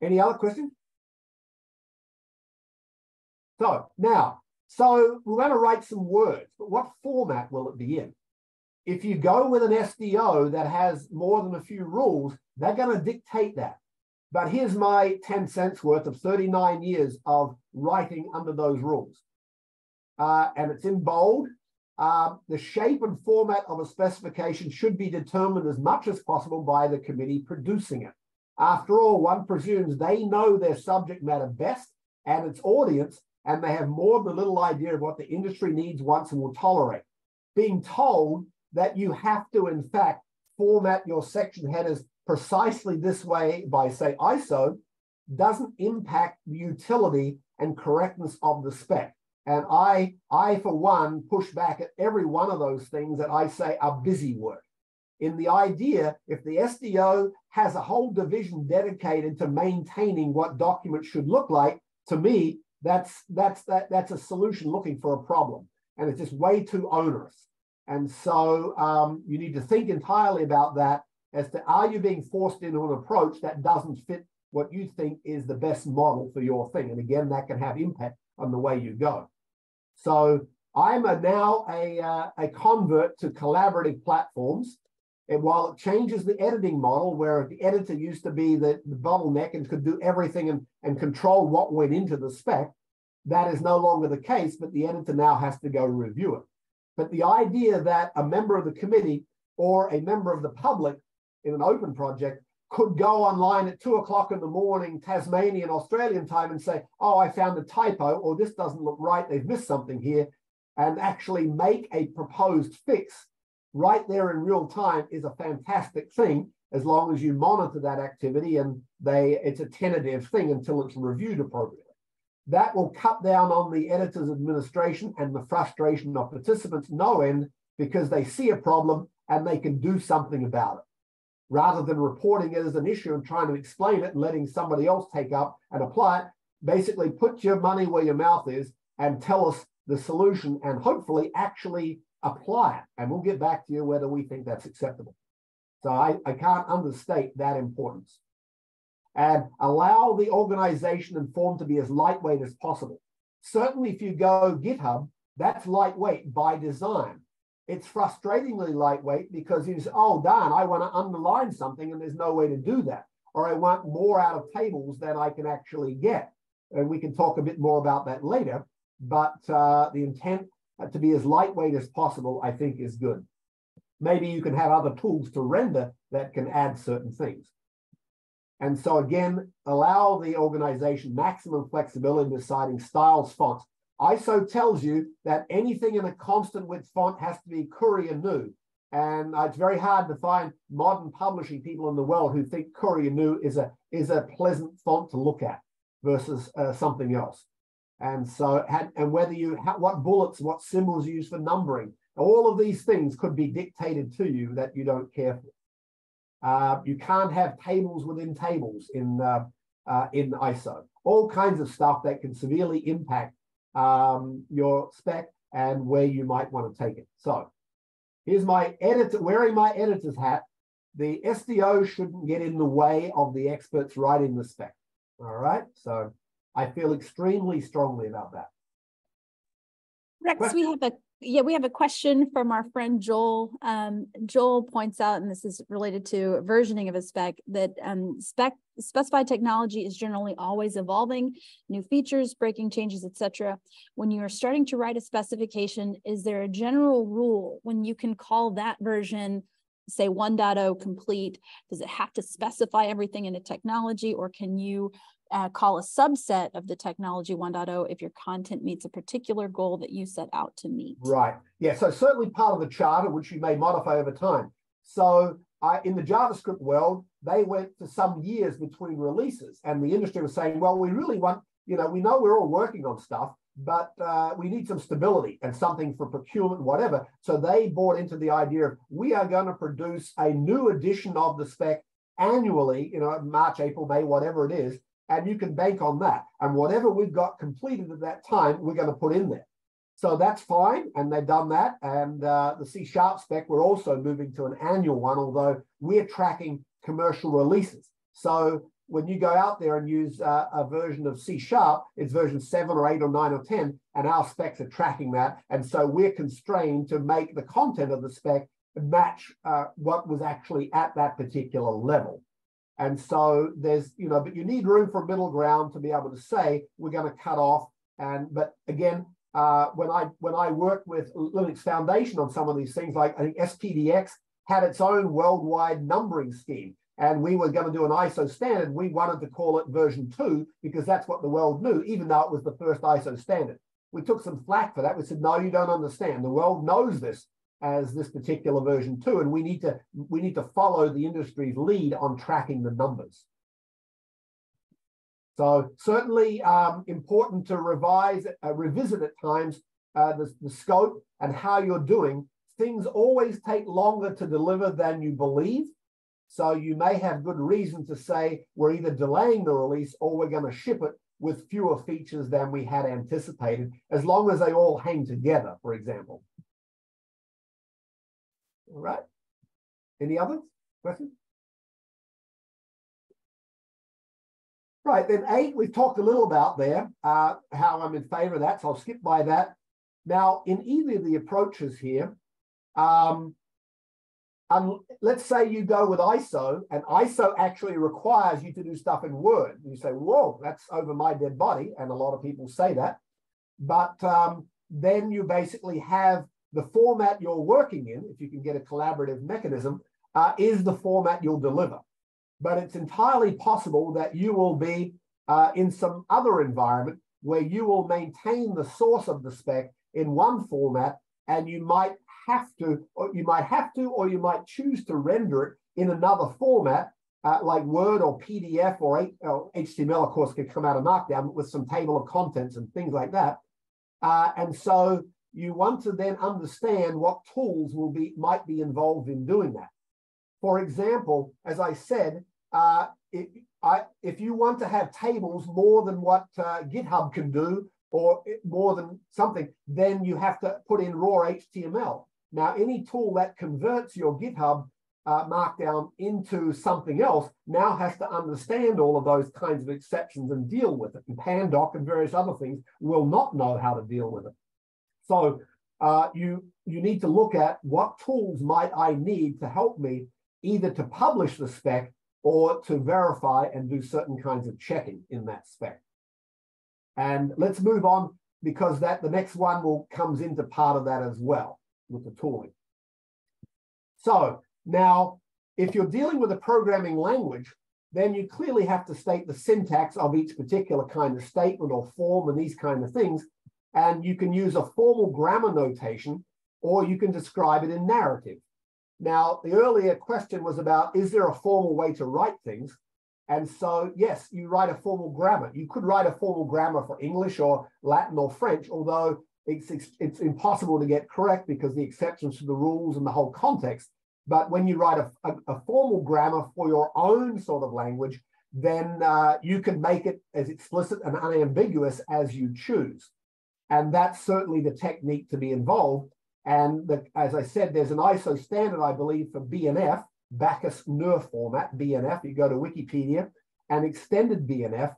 Any other questions? So now, so we're going to write some words, but what format will it be in? If you go with an SDO that has more than a few rules, they're going to dictate that. But here's my 10 cents worth of 39 years of writing under those rules. Uh, and it's in bold. Uh, the shape and format of a specification should be determined as much as possible by the committee producing it. After all, one presumes they know their subject matter best and its audience, and they have more than a little idea of what the industry needs, wants, and will tolerate. Being told that you have to, in fact, format your section headers precisely this way by, say, ISO doesn't impact the utility and correctness of the spec. And I, I, for one, push back at every one of those things that I say are busy work. In the idea, if the SDO has a whole division dedicated to maintaining what documents should look like, to me, that's that's that that's a solution looking for a problem, and it's just way too onerous. And so um, you need to think entirely about that as to are you being forced into an approach that doesn't fit what you think is the best model for your thing. And again, that can have impact on the way you go. So I'm a, now a, uh, a convert to collaborative platforms. And while it changes the editing model, where the editor used to be the, the bottleneck and could do everything and, and control what went into the spec, that is no longer the case, but the editor now has to go review it. But the idea that a member of the committee or a member of the public in an open project could go online at two o'clock in the morning, Tasmanian, Australian time, and say, Oh, I found a typo, or this doesn't look right, they've missed something here, and actually make a proposed fix right there in real time is a fantastic thing as long as you monitor that activity and they it's a tentative thing until it's reviewed appropriately. That will cut down on the editor's administration and the frustration of participants no end because they see a problem and they can do something about it. Rather than reporting it as an issue and trying to explain it and letting somebody else take up and apply it, basically put your money where your mouth is and tell us the solution and hopefully actually apply it. And we'll get back to you whether we think that's acceptable. So I, I can't understate that importance and allow the organization and form to be as lightweight as possible. Certainly, if you go GitHub, that's lightweight by design. It's frustratingly lightweight because you say, oh, darn, I want to underline something and there's no way to do that. Or I want more out of tables than I can actually get. And we can talk a bit more about that later. But uh, the intent to be as lightweight as possible, I think, is good. Maybe you can have other tools to render that can add certain things. And so again, allow the organization maximum flexibility in deciding styles, fonts. ISO tells you that anything in a constant width font has to be Courier New. And uh, it's very hard to find modern publishing people in the world who think Courier New is a, is a pleasant font to look at versus uh, something else. And so, and whether you, what bullets, what symbols you use for numbering, all of these things could be dictated to you that you don't care for. Uh, you can't have tables within tables in, uh, uh, in ISO. All kinds of stuff that can severely impact um, your spec and where you might want to take it. So here's my editor, wearing my editor's hat. The SDO shouldn't get in the way of the experts writing the spec. All right. So I feel extremely strongly about that. Rex, question? we have a yeah, we have a question from our friend Joel. Um, Joel points out, and this is related to versioning of a spec, that um, spec specified technology is generally always evolving, new features, breaking changes, etc. When you are starting to write a specification, is there a general rule when you can call that version say 1.0 complete? Does it have to specify everything in a technology or can you uh, call a subset of the technology 1.0 if your content meets a particular goal that you set out to meet. Right. Yeah. So certainly part of the charter, which you may modify over time. So uh, in the JavaScript world, they went for some years between releases, and the industry was saying, "Well, we really want, you know, we know we're all working on stuff, but uh, we need some stability and something for procurement, whatever." So they bought into the idea of we are going to produce a new edition of the spec annually, you know, March, April, May, whatever it is, and you can bank on that. And whatever we've got completed at that time, we're going to put in there. So that's fine, and they've done that. And uh, the C sharp spec, we're also moving to an annual one, although we're tracking commercial releases. So when you go out there and use uh, a version of C sharp, it's version seven or eight or nine or 10, and our specs are tracking that. And so we're constrained to make the content of the spec match uh, what was actually at that particular level. And so there's, you know, but you need room for middle ground to be able to say we're going to cut off. And but again, uh, when I when I worked with Linux Foundation on some of these things, like I think SPDX had its own worldwide numbering scheme, and we were going to do an ISO standard. We wanted to call it version two because that's what the world knew, even though it was the first ISO standard. We took some flack for that. We said, no, you don't understand. The world knows this as this particular version too, and we need to we need to follow the industry's lead on tracking the numbers. So certainly um, important to revise, uh, revisit at times uh, the, the scope and how you're doing. Things always take longer to deliver than you believe. So you may have good reason to say we're either delaying the release or we're going to ship it with fewer features than we had anticipated, as long as they all hang together, for example. All right. Any other questions? Right, then eight, we've talked a little about there, uh, how I'm in favor of that, so I'll skip by that. Now, in either of the approaches here, um, um, let's say you go with ISO, and ISO actually requires you to do stuff in Word. You say, whoa, that's over my dead body, and a lot of people say that. But um, then you basically have the format you're working in, if you can get a collaborative mechanism, uh, is the format you'll deliver. But it's entirely possible that you will be uh, in some other environment where you will maintain the source of the spec in one format, and you might have to, or you might have to, or you might choose to render it in another format, uh, like Word or PDF or, or, HTML, of course, could come out of Markdown with some table of contents and things like that. Uh, and so you want to then understand what tools will be might be involved in doing that. For example, as I said, uh, it, I, if you want to have tables more than what uh, GitHub can do, or more than something, then you have to put in raw HTML. Now, any tool that converts your GitHub uh, markdown into something else now has to understand all of those kinds of exceptions and deal with it. And Pandoc and various other things will not know how to deal with it. So uh, you, you need to look at what tools might I need to help me either to publish the spec or to verify and do certain kinds of checking in that spec. And let's move on because that the next one will comes into part of that as well with the tooling. So now, if you're dealing with a programming language, then you clearly have to state the syntax of each particular kind of statement or form and these kind of things. And you can use a formal grammar notation or you can describe it in narrative. Now, the earlier question was about, is there a formal way to write things? And so, yes, you write a formal grammar. You could write a formal grammar for English or Latin or French, although it's, it's impossible to get correct because the exceptions to the rules and the whole context. But when you write a, a, a formal grammar for your own sort of language, then uh, you can make it as explicit and unambiguous as you choose. And that's certainly the technique to be involved. And the, as I said, there's an ISO standard, I believe, for BNF, Backus Naur format, BNF. You go to Wikipedia and extended BNF,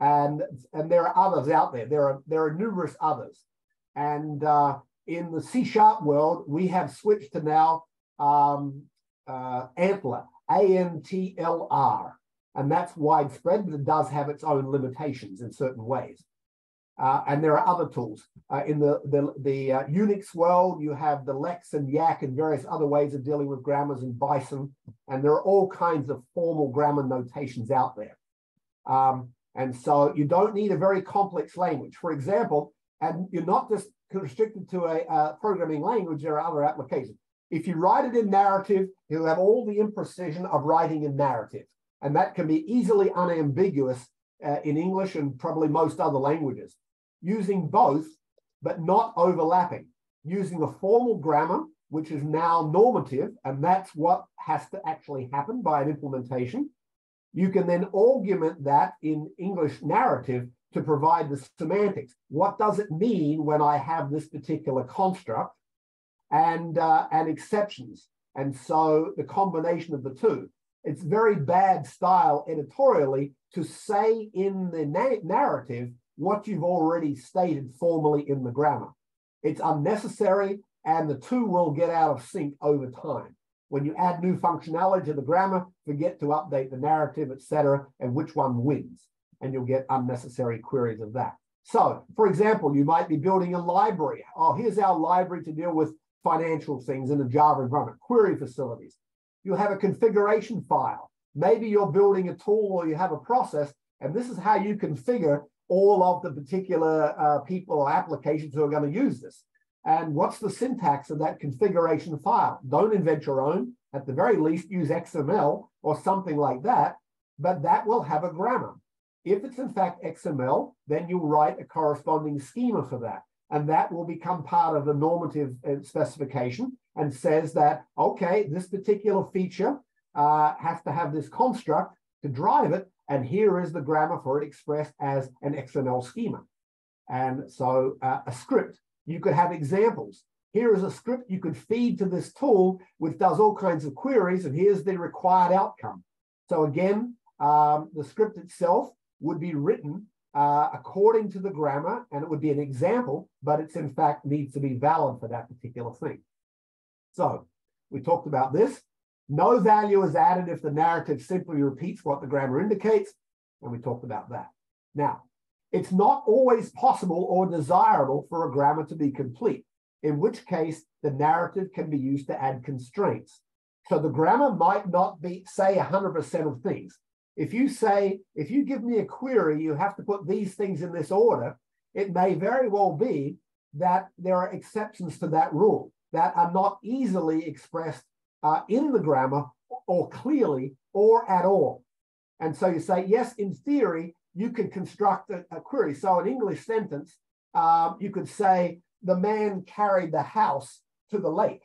and, and there are others out there. There are, there are numerous others. And uh, in the C sharp world, we have switched to now um, uh, ANTLR, A-N-T-L-R. And that's widespread, but it does have its own limitations in certain ways. Uh, and there are other tools. Uh, in the, the, the uh, Unix world, you have the Lex and Yacc and various other ways of dealing with grammars in Bison. And there are all kinds of formal grammar notations out there. Um, and so you don't need a very complex language. For example, and you're not just restricted to a, a programming language, there are other applications. If you write it in narrative, you'll have all the imprecision of writing in narrative. And that can be easily unambiguous uh, in English and probably most other languages using both, but not overlapping, using a formal grammar, which is now normative, and that's what has to actually happen by an implementation. You can then augment that in English narrative to provide the semantics. What does it mean when I have this particular construct and, uh, and exceptions? And so the combination of the two. It's very bad style editorially to say in the na narrative what you've already stated formally in the grammar. It's unnecessary and the two will get out of sync over time. When you add new functionality to the grammar, forget to update the narrative, etc., and which one wins, and you'll get unnecessary queries of that. So, for example, you might be building a library. Oh, here's our library to deal with financial things in a Java environment, query facilities. You have a configuration file. Maybe you're building a tool or you have a process, and this is how you configure all of the particular uh, people or applications who are going to use this. And what's the syntax of that configuration file? Don't invent your own. At the very least, use XML or something like that, but that will have a grammar. If it's in fact XML, then you'll write a corresponding schema for that. And that will become part of the normative uh, specification and says that, okay, this particular feature uh, has to have this construct to drive it, and here is the grammar for it expressed as an XML schema. And so uh, a script, you could have examples. Here is a script you could feed to this tool, which does all kinds of queries, and here's the required outcome. So again, um, the script itself would be written uh, according to the grammar, and it would be an example, but it's in fact needs to be valid for that particular thing. So we talked about this. No value is added if the narrative simply repeats what the grammar indicates, and we talked about that. Now, it's not always possible or desirable for a grammar to be complete, in which case the narrative can be used to add constraints. So the grammar might not be say 100% of things. If you say, if you give me a query, you have to put these things in this order, it may very well be that there are exceptions to that rule that are not easily expressed uh, in the grammar or clearly or at all. And so you say, yes, in theory, you can construct a, a query. So an English sentence, um, you could say, the man carried the house to the lake.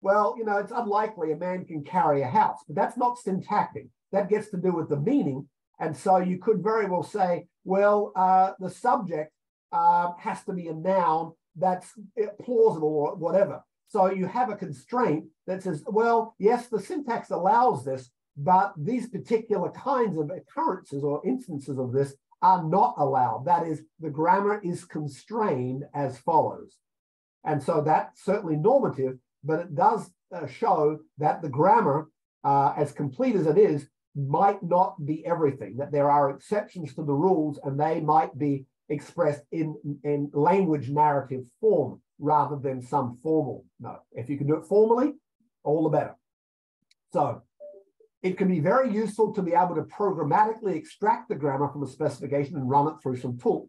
Well, you know, it's unlikely a man can carry a house, but that's not syntactic. That gets to do with the meaning. And so you could very well say, well, uh, the subject uh, has to be a noun that's uh, plausible or whatever. So you have a constraint that says, well, yes, the syntax allows this, but these particular kinds of occurrences or instances of this are not allowed. That is, the grammar is constrained as follows. And so that's certainly normative, but it does uh, show that the grammar, uh, as complete as it is, might not be everything, that there are exceptions to the rules and they might be expressed in, in language narrative form rather than some formal note. If you can do it formally, all the better. So it can be very useful to be able to programmatically extract the grammar from a specification and run it through some tool.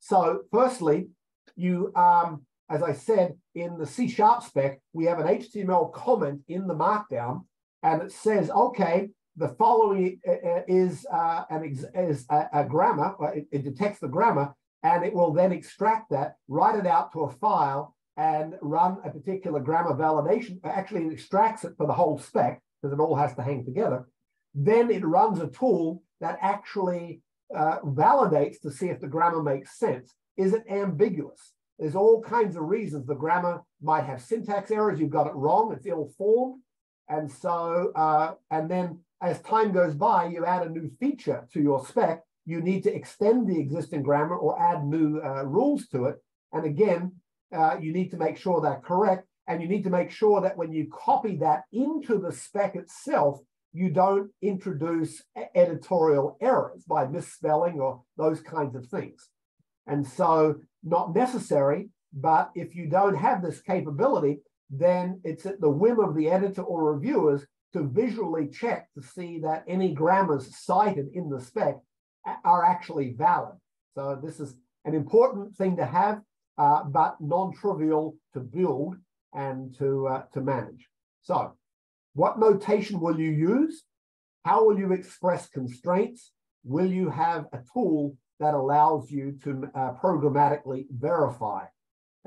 So firstly, you, um, as I said, in the C sharp spec, we have an HTML comment in the markdown, and it says, okay, the following is uh, an is a, a grammar, it, it detects the grammar, and it will then extract that, write it out to a file, and run a particular grammar validation. Actually, it extracts it for the whole spec because it all has to hang together. Then it runs a tool that actually uh, validates to see if the grammar makes sense. Is it ambiguous? There's all kinds of reasons the grammar might have syntax errors. You've got it wrong. It's ill-formed. And so, uh, and then as time goes by, you add a new feature to your spec. You need to extend the existing grammar or add new uh, rules to it. And again, uh, you need to make sure they're correct. And you need to make sure that when you copy that into the spec itself, you don't introduce editorial errors by misspelling or those kinds of things. And so, not necessary, but if you don't have this capability, then it's at the whim of the editor or reviewers to visually check to see that any grammars cited in the spec are actually valid. So, this is an important thing to have, uh, but non trivial to build and to, uh, to manage. So, what notation will you use? How will you express constraints? Will you have a tool that allows you to uh, programmatically verify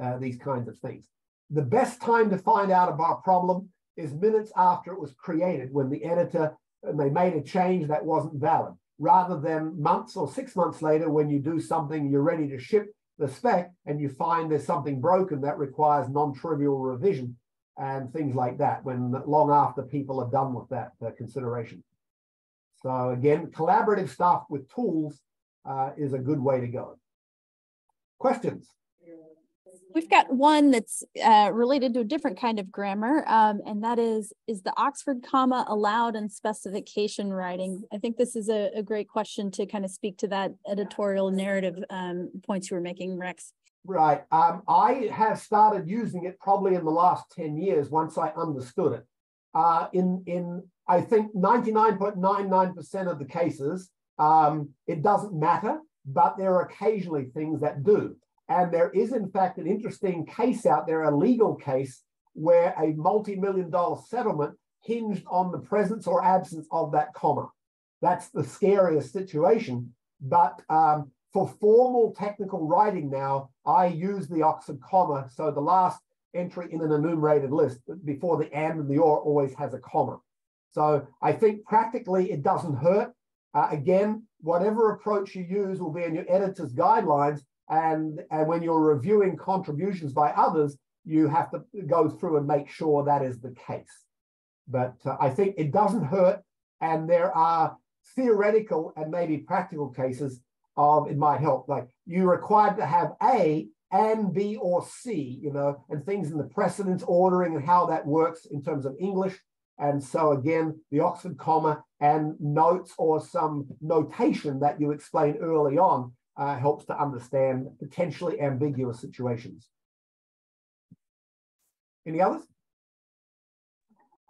uh, these kinds of things? The best time to find out about a problem is minutes after it was created when the editor and they made a change that wasn't valid rather than months or six months later when you do something you're ready to ship the spec and you find there's something broken that requires non-trivial revision and things like that when long after people are done with that uh, consideration. So again, collaborative stuff with tools uh, is a good way to go. Questions? We've got one that's uh, related to a different kind of grammar, um, and that is, is the Oxford comma allowed in specification writing? I think this is a, a great question to kind of speak to that editorial narrative um, points you were making, Rex. Right. Um, I have started using it probably in the last 10 years once I understood it. Uh, in, in, I think 99.99% of the cases, um, it doesn't matter, but there are occasionally things that do. And there is, in fact, an interesting case out there, a legal case, where a multi million dollar settlement hinged on the presence or absence of that comma. That's the scariest situation. But um, for formal technical writing now, I use the Oxford comma. So the last entry in an enumerated list before the and and the or always has a comma. So I think practically it doesn't hurt. Uh, again, whatever approach you use will be in your editor's guidelines, and, and when you're reviewing contributions by others, you have to go through and make sure that is the case. But uh, I think it doesn't hurt. And there are theoretical and maybe practical cases of it might help. Like you're required to have A and B or C, you know, and things in the precedence ordering and how that works in terms of English. And so again, the Oxford comma and notes or some notation that you explain early on uh, helps to understand potentially ambiguous situations. Any others?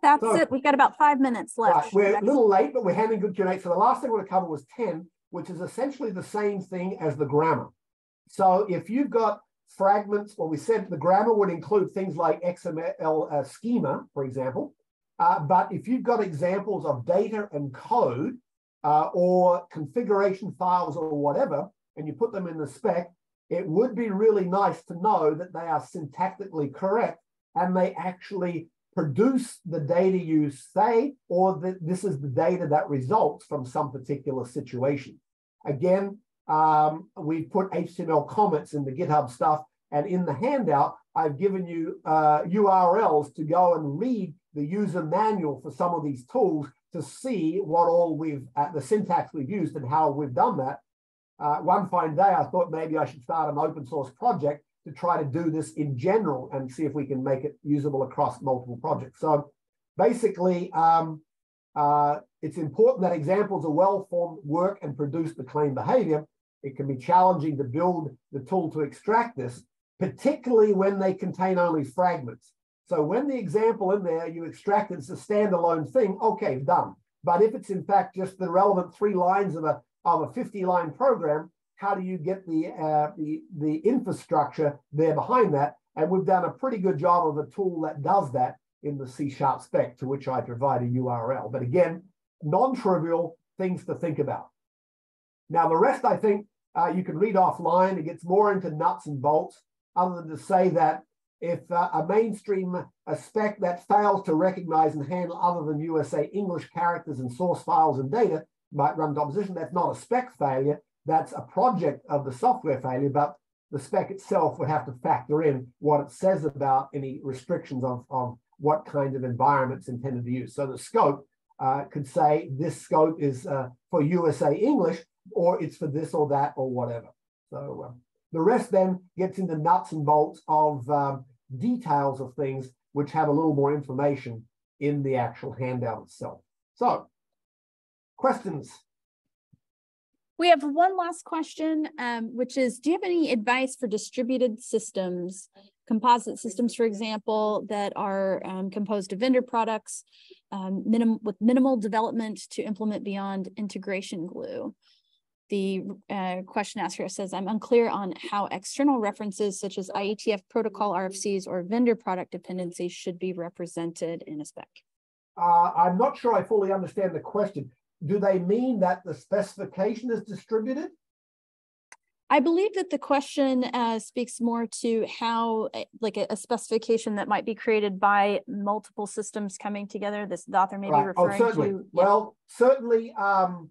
That's so, it. We've got about five minutes left. Right. We're a little late, but we're having good Q&A. So the last thing I want to cover was 10, which is essentially the same thing as the grammar. So if you've got fragments, well, we said the grammar would include things like XML uh, schema, for example. Uh, but if you've got examples of data and code uh, or configuration files or whatever, and you put them in the spec, it would be really nice to know that they are syntactically correct and they actually produce the data you say, or that this is the data that results from some particular situation. Again, um, we put HTML comments in the GitHub stuff, and in the handout, I've given you uh, URLs to go and read the user manual for some of these tools to see what all we've, uh, the syntax we've used and how we've done that uh, one fine day, I thought maybe I should start an open source project to try to do this in general and see if we can make it usable across multiple projects. So basically, um, uh, it's important that examples of well-formed work and produce the claimed behavior. It can be challenging to build the tool to extract this, particularly when they contain only fragments. So when the example in there, you extract it's a standalone thing, okay, done. But if it's in fact just the relevant three lines of a, of a 50 line program, how do you get the, uh, the, the infrastructure there behind that? And we've done a pretty good job of a tool that does that in the C sharp spec to which I provide a URL. But again, non-trivial things to think about. Now, the rest, I think, uh, you can read offline. It gets more into nuts and bolts, other than to say that if uh, a mainstream a spec that fails to recognize and handle other than USA English characters and source files and data might run into opposition. That's not a spec failure. That's a project of the software failure, but the spec itself would have to factor in what it says about any restrictions of, of what kind of environments intended to use. So the scope uh, could say this scope is uh, for USA English, or it's for this or that or whatever. So uh, the rest then gets into nuts and bolts of um, details of things which have a little more information in the actual handout itself. So questions? We have one last question, um, which is, do you have any advice for distributed systems, composite systems, for example, that are um, composed of vendor products um, minim with minimal development to implement beyond integration glue? The uh, question asker says, I'm unclear on how external references such as IETF protocol RFCs or vendor product dependencies should be represented in a spec. Uh, I'm not sure I fully understand the question do they mean that the specification is distributed? I believe that the question uh, speaks more to how, eh, like a, a, specification that might be created by multiple systems coming together. This the author may right. be oh, referring oh, certainly. to. Yeah. Well, certainly, um,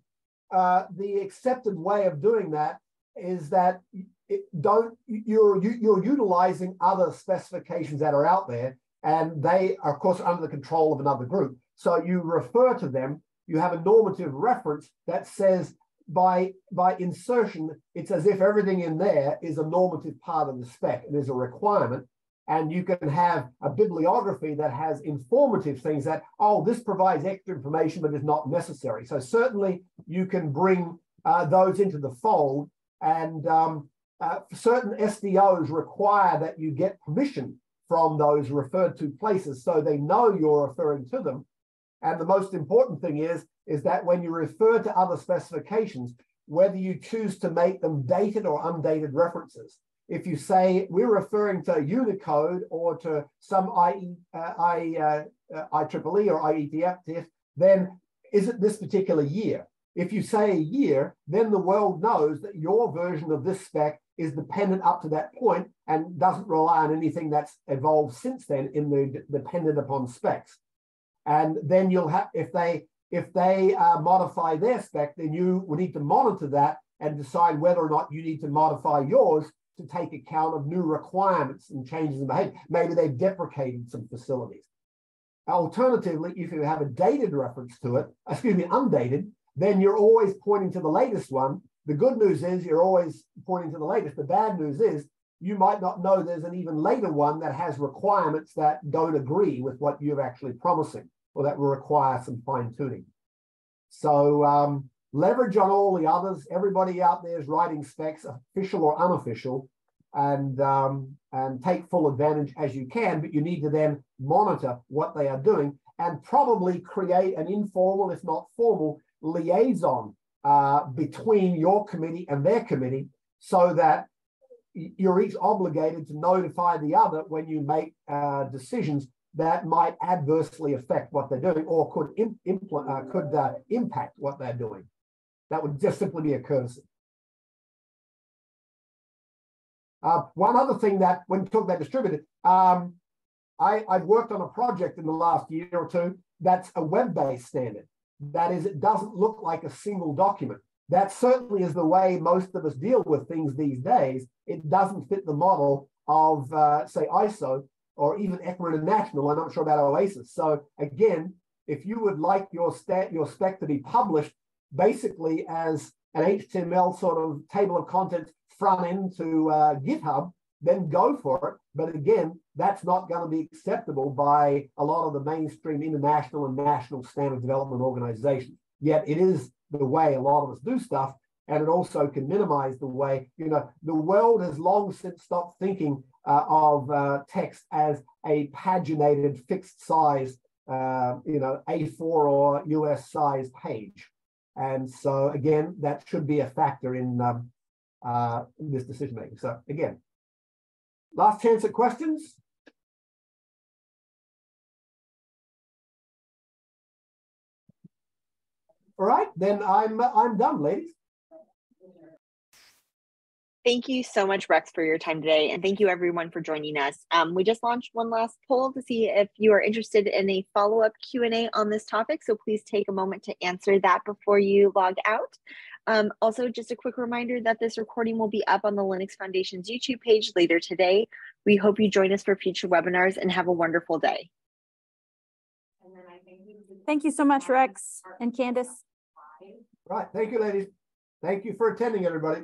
uh, the accepted way of doing that is that it don't you're you're utilizing other specifications that are out there, and they are of course under the control of another group. So you refer to them you have a normative reference that says by, by insertion, it's as if everything in there is a normative part of the spec. It is a requirement. And you can have a bibliography that has informative things that, oh, this provides extra information, but is not necessary. So certainly you can bring uh, those into the fold. And um, uh, certain SDOs require that you get permission from those referred to places so they know you're referring to them. And the most important thing is, is that when you refer to other specifications, whether you choose to make them dated or undated references. If you say we're referring to Unicode or to some IE, uh, I, uh, uh, IEEE or IETF, then is it this particular year? If you say a year, then the world knows that your version of this spec is dependent up to that point and doesn't rely on anything that's evolved since then in the dependent upon specs. And then you'll have, if they if they uh, modify their spec, then you will need to monitor that and decide whether or not you need to modify yours to take account of new requirements and changes in behavior. Maybe they've deprecated some facilities. Alternatively, if you have a dated reference to it, excuse me, undated, then you're always pointing to the latest one. The good news is you're always pointing to the latest. The bad news is you might not know there's an even later one that has requirements that don't agree with what you're actually promising or that will require some fine tuning. So um, leverage on all the others. Everybody out there is writing specs, official or unofficial, and um, and take full advantage as you can. But you need to then monitor what they are doing and probably create an informal, if not formal, liaison uh, between your committee and their committee, so that you're each obligated to notify the other when you make uh, decisions that might adversely affect what they're doing or could, impl- uh, could uh, impact what they're doing. That would just simply be a courtesy. Uh, one other thing that when we talk about distributed, um, I, I've worked on a project in the last year or two that's a web-based standard. That is, it doesn't look like a single document. That certainly is the way most of us deal with things these days. It doesn't fit the model of, uh, say, ISO, or even ECMA International. I'm not sure about OASIS. So again, if you would like your stat, your spec to be published basically as an HTML sort of table of contents front end to uh, GitHub, then go for it. But again, that's not going to be acceptable by a lot of the mainstream international and national standard development organizations. Yet it is the way a lot of us do stuff. And it also can minimize the way, you know, the world has long since stopped thinking uh, of uh, text as a paginated fixed size uh, you know, A4 or US size page. And so again, that should be a factor in, um, uh, in this decision making. So again, last chance at questions. All right, then I'm I'm done, ladies. Thank you so much, Rex, for your time today. And thank you everyone for joining us. Um, we just launched one last poll to see if you are interested in a follow-up Q&A on this topic. So please take a moment to answer that before you log out. Um, also, just a quick reminder that this recording will be up on the Linux Foundation's YouTube page later today. We hope you join us for future webinars and have a wonderful day. Thank you so much, Rex and Candace. Right. Thank you, ladies. Thank you for attending, everybody.